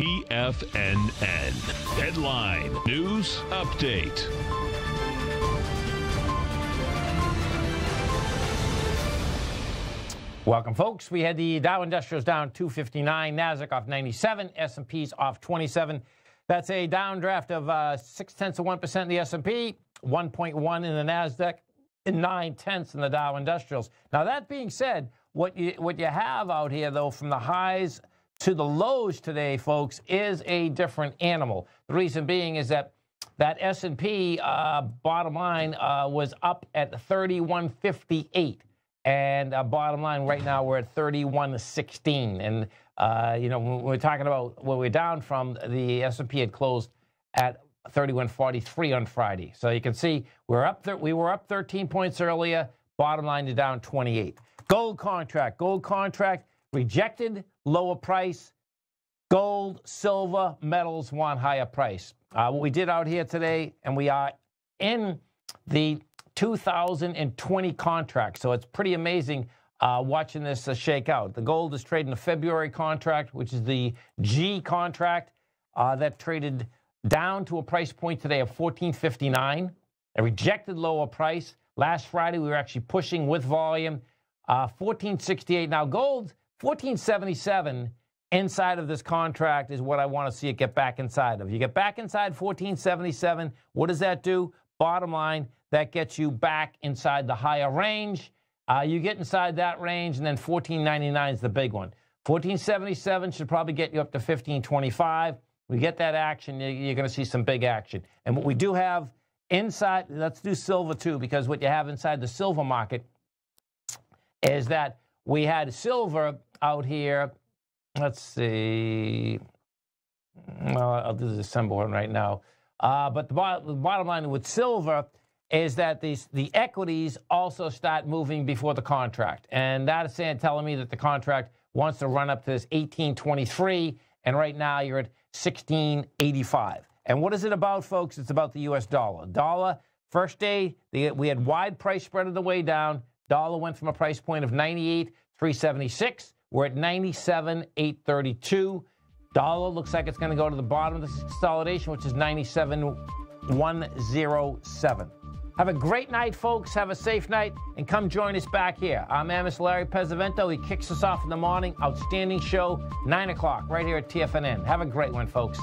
TFNN. Headline News Update. Welcome, folks. We had the Dow Industrials down 259, Nasdaq off 97, S&P's off 27. That's a downdraft of uh, six tenths of one percent in the S&P, 1.1 in the Nasdaq, and nine tenths in the Dow Industrials. Now that being said, what you what you have out here though, from the highs to the lows today, folks, is a different animal. The reason being is that that S&P uh, bottom line uh, was up at 3158 and uh, bottom line right now we're at 3116 and uh, you know when we're talking about where we're down from the s&p had closed at 3143 on friday. So you can see we're up we were up 13 points earlier. Bottom line is down 28 gold contract gold contract rejected lower price gold silver metals want higher price uh, what we did out here today and we are in the 2020 contract. So it's pretty amazing uh, watching this uh, shake out. The gold is trading a February contract, which is the G contract uh, that traded down to a price point today of 1459, a rejected lower price. Last Friday, we were actually pushing with volume. 1468. Uh, now, gold, 1477 inside of this contract is what I want to see it get back inside of. You get back inside 1477, what does that do? Bottom line, that gets you back inside the higher range. Uh, you get inside that range, and then 1499 is the big one. 1477 should probably get you up to 1525. We get that action, you're going to see some big action. And what we do have inside, let's do silver too, because what you have inside the silver market is that we had silver out here. Let's see. Well, I'll do the December one right now. Uh, but the, bo- the bottom line with silver is that these, the equities also start moving before the contract. And that is saying, telling me that the contract wants to run up to this 1823, and right now you're at 1685. And what is it about, folks? It's about the U.S. dollar. Dollar, first day, the, we had wide price spread of the way down. Dollar went from a price point of 98, 376. We're at 97, 832. Dollar looks like it's going to go to the bottom of the consolidation, which is 97, 107. Have a great night, folks. Have a safe night, and come join us back here. I'm Amos Larry Pesavento. He kicks us off in the morning. Outstanding show, 9 o'clock, right here at TFNN. Have a great one, folks.